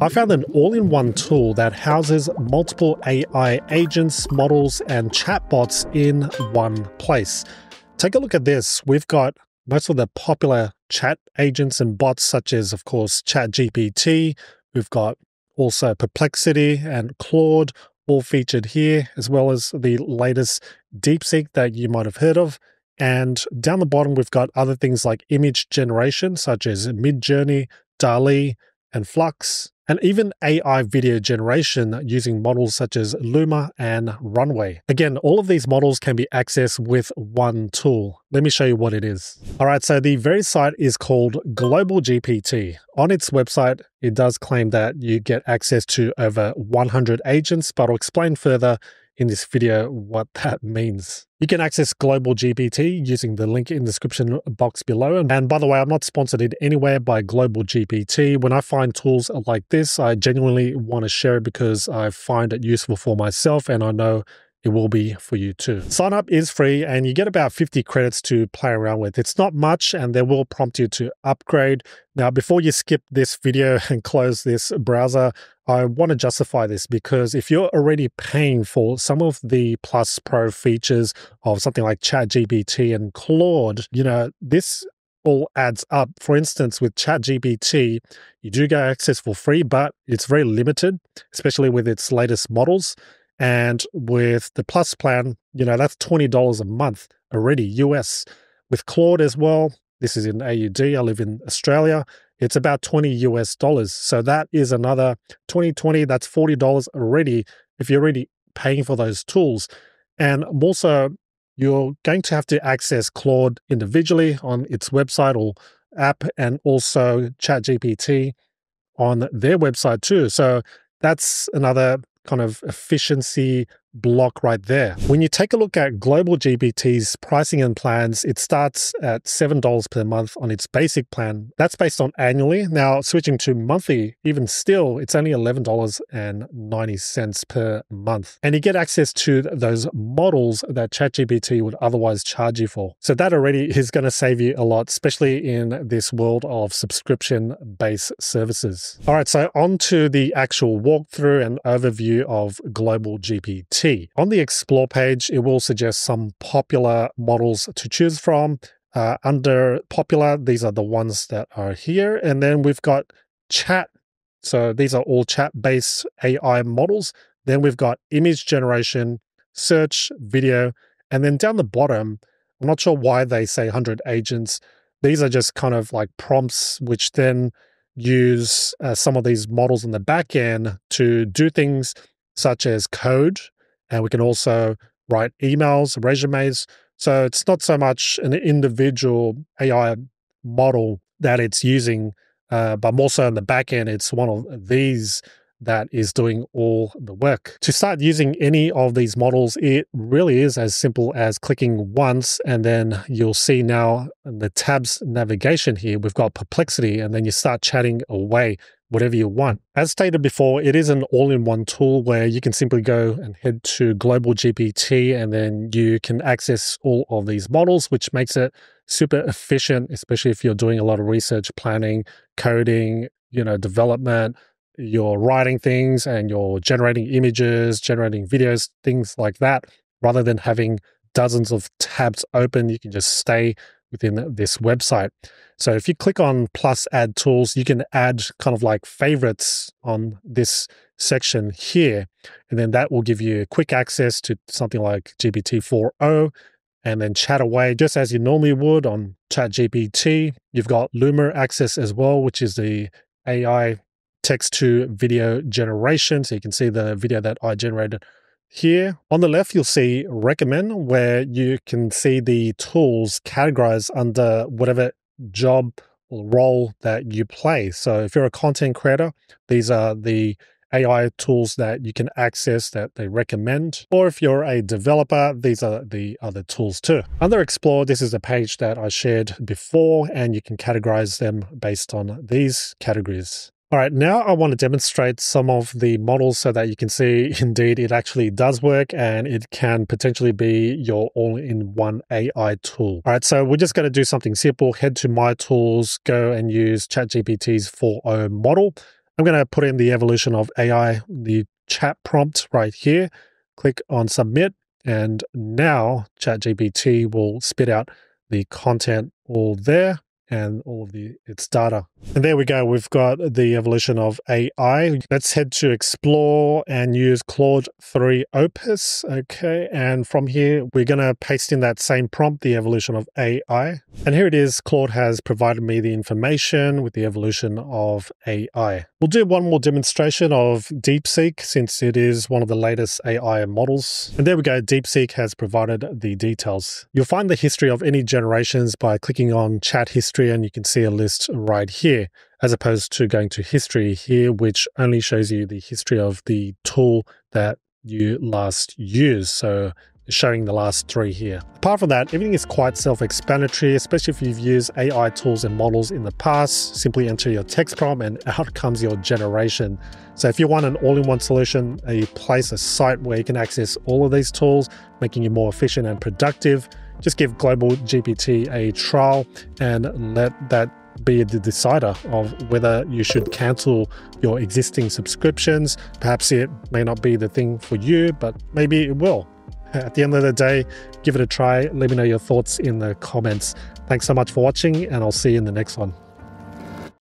I found an all in one tool that houses multiple AI agents, models, and chatbots in one place. Take a look at this. We've got most of the popular chat agents and bots, such as, of course, ChatGPT. We've got also Perplexity and Claude, all featured here, as well as the latest DeepSeek that you might have heard of. And down the bottom, we've got other things like image generation, such as Midjourney, DALL-E, and Flux, and even AI video generation using models such as Luma and Runway. Again, all of these models can be accessed with one tool. Let me show you what it is. All right, so the very site is called Global GPT. On its website, it does claim that you get access to over 100 agents, but I'll explain further in this video what that means. You can access Global GPT using the link in the description box below. And by the way, I'm not sponsored in anywhere by Global GPT. When I find tools like this, I genuinely want to share it because I find it useful for myself and I know it will be for you too. Sign up is free and you get about 50 credits to play around with. It's not much and they will prompt you to upgrade. Now, before you skip this video and close this browser, I want to justify this because if you're already paying for some of the Plus Pro features of something like ChatGPT and Claude, you know, this all adds up. For instance, with ChatGPT, you do get access for free, but it's very limited, especially with its latest models. And with the Plus plan, you know, that's $20 a month already, US. With Claude as well, this is in AUD, I live in Australia, it's about 20 US dollars. So that is another 2020, that's $40 already if you're already paying for those tools. And also, you're going to have to access Claude individually on its website or app and also ChatGPT on their website too. So that's another kind of efficiency block right there. When you take a look at Global GPT's pricing and plans, it starts at $7 per month on its basic plan. That's based on annually. Now, switching to monthly, even still, it's only $11.90 per month. And you get access to those models that ChatGPT would otherwise charge you for. So that already is going to save you a lot, especially in this world of subscription based services. All right, so on to the actual walkthrough and overview of Global GPT. On the Explore page, it will suggest some popular models to choose from. Uh, under popular, these are the ones that are here. And then we've got chat. So these are all chat based AI models. Then we've got image generation, search, video. And then down the bottom, I'm not sure why they say 100 agents. These are just kind of like prompts, which then use uh, some of these models in the back end to do things such as code and we can also write emails, resumes. So it's not so much an individual AI model that it's using, uh, but more so in the back end, it's one of these that is doing all the work. To start using any of these models, it really is as simple as clicking once and then you'll see now the tabs navigation here, we've got perplexity and then you start chatting away whatever you want. As stated before, it is an all-in-one tool where you can simply go and head to Global GPT and then you can access all of these models, which makes it super efficient, especially if you're doing a lot of research, planning, coding, you know, development, you're writing things and you're generating images, generating videos, things like that, rather than having dozens of tabs open, you can just stay within this website. So if you click on plus add tools, you can add kind of like favorites on this section here. And then that will give you quick access to something like GPT 4o and then chat away just as you normally would on ChatGPT. You've got Luma access as well, which is the AI text to video generation. So you can see the video that I generated here on the left, you'll see recommend where you can see the tools categorized under whatever job or role that you play. So if you're a content creator, these are the AI tools that you can access that they recommend. Or if you're a developer, these are the other tools too. Under Explore, this is a page that I shared before, and you can categorize them based on these categories. All right, now I want to demonstrate some of the models so that you can see indeed it actually does work and it can potentially be your all-in-one AI tool. All right, so we're just going to do something simple. Head to My Tools, go and use ChatGPT's 4.0 model. I'm going to put in the evolution of AI, the chat prompt right here, click on submit, and now ChatGPT will spit out the content all there and all of the its data. And there we go. We've got the evolution of AI. Let's head to explore and use Claude 3 Opus. Okay. And from here, we're going to paste in that same prompt, the evolution of AI. And here it is. Claude has provided me the information with the evolution of AI. We'll do one more demonstration of DeepSeek since it is one of the latest AI models. And there we go. DeepSeek has provided the details. You'll find the history of any generations by clicking on chat history and you can see a list right here as opposed to going to history here, which only shows you the history of the tool that you last used. So showing the last three here. Apart from that, everything is quite self-explanatory, especially if you've used AI tools and models in the past. Simply enter your text prompt and out comes your generation. So if you want an all-in-one solution, a place, a site where you can access all of these tools, making you more efficient and productive, just give Global GPT a trial and let that be the decider of whether you should cancel your existing subscriptions. Perhaps it may not be the thing for you, but maybe it will. At the end of the day, give it a try. Let me know your thoughts in the comments. Thanks so much for watching, and I'll see you in the next one.